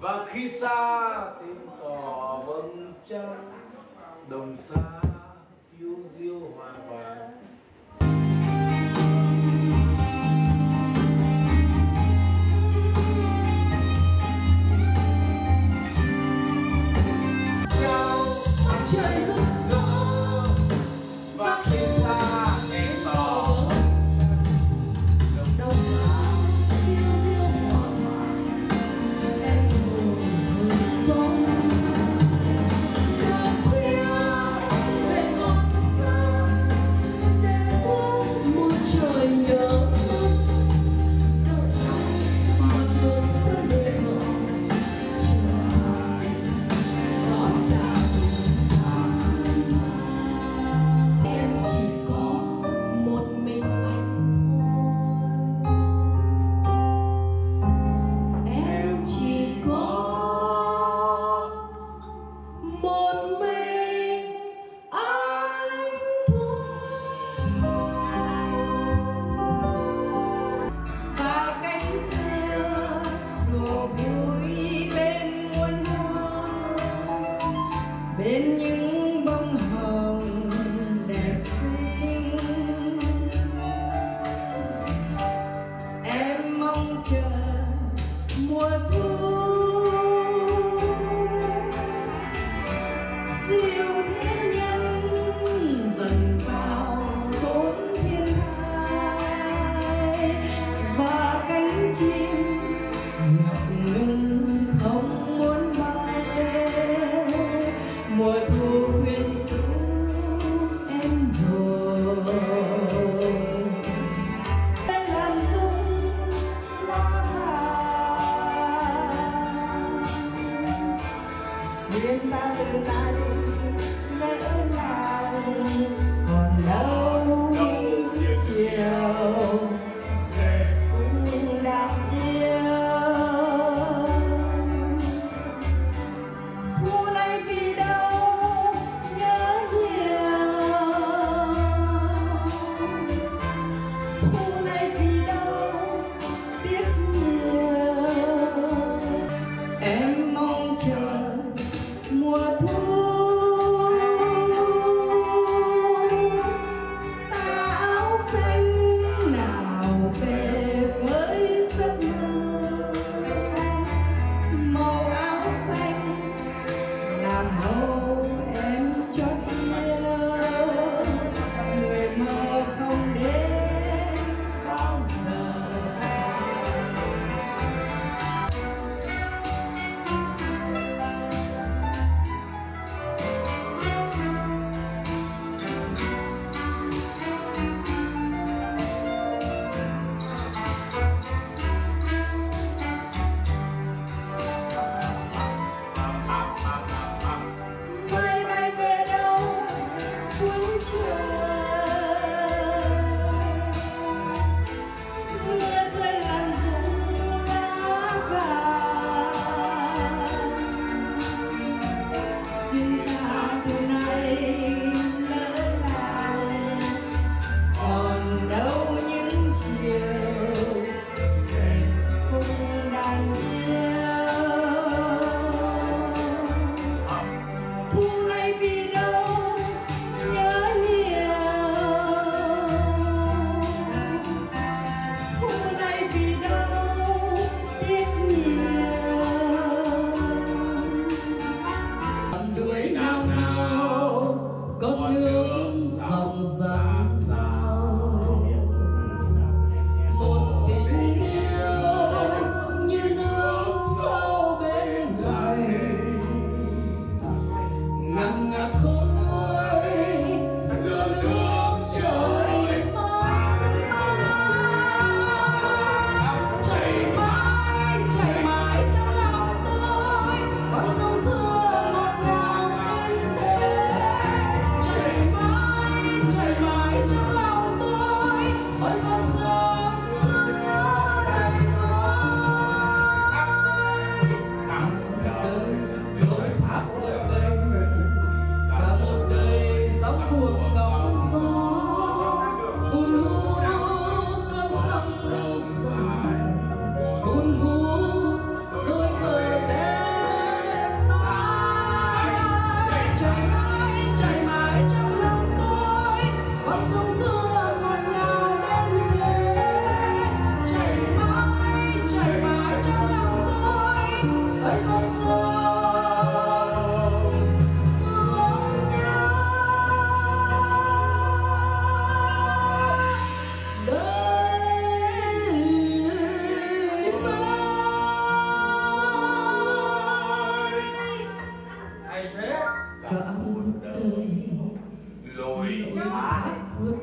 và khi xa tiếng tỏ vầng trăng đồng xa phiêu diêu hòa vàng.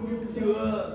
nhưng chưa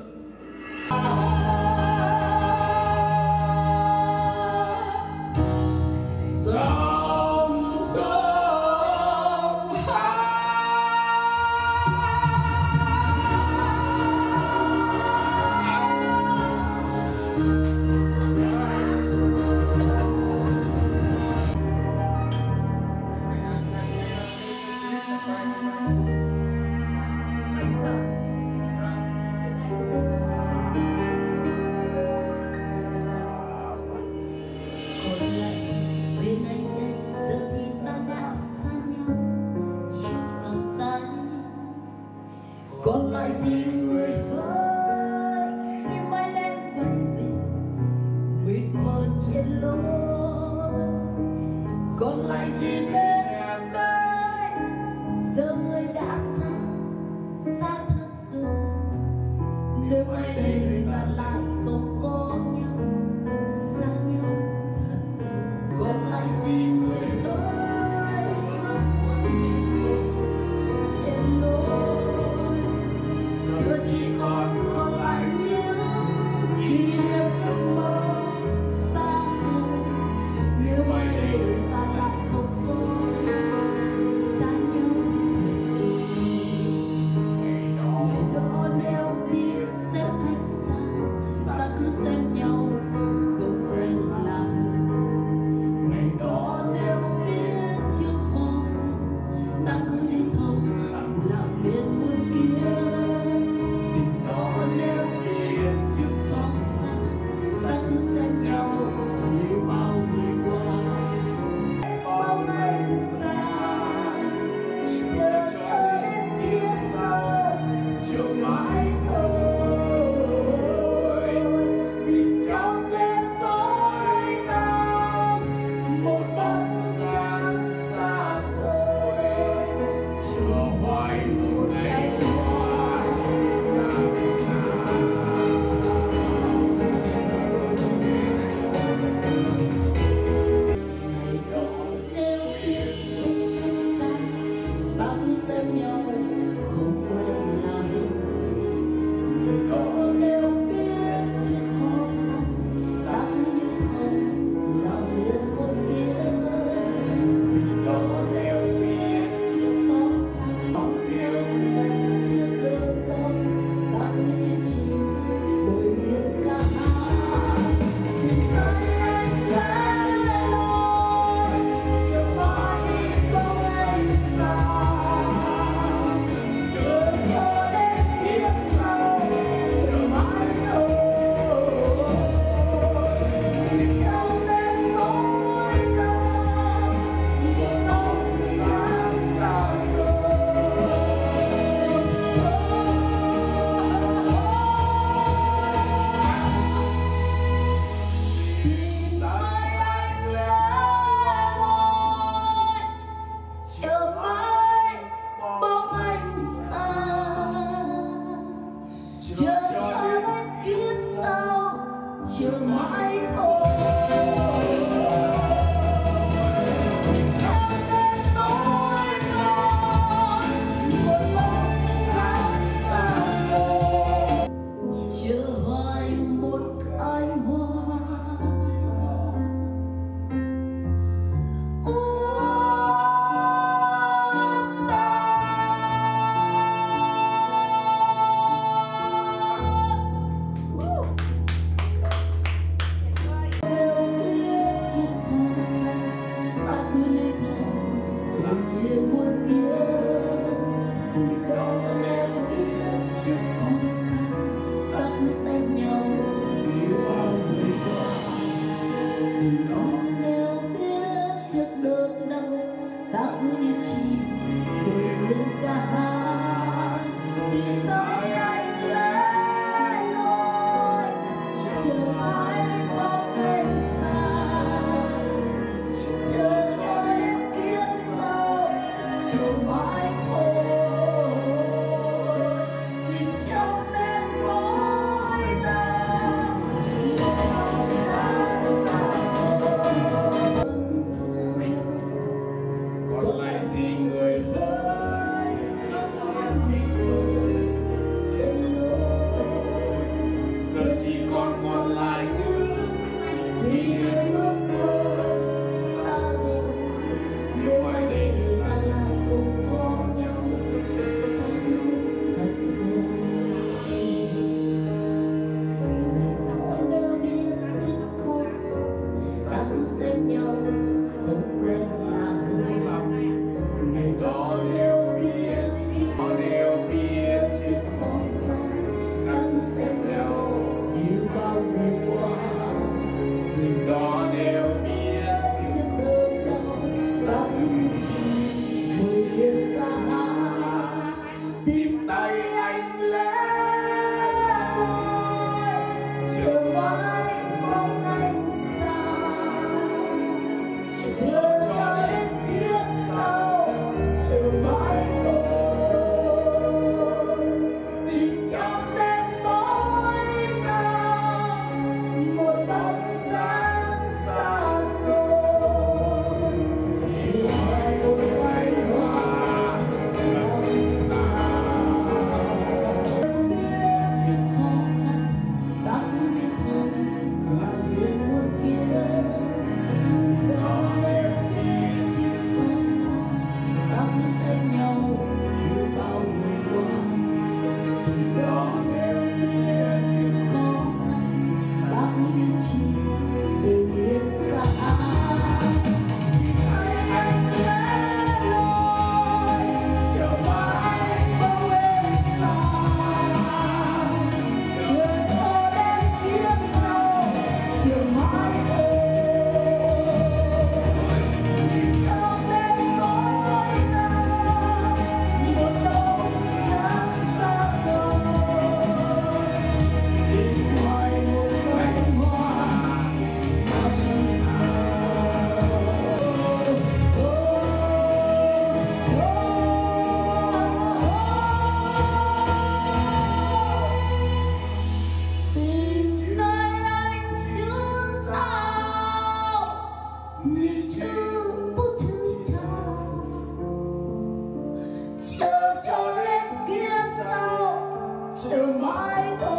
mind.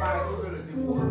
大家都是为了进步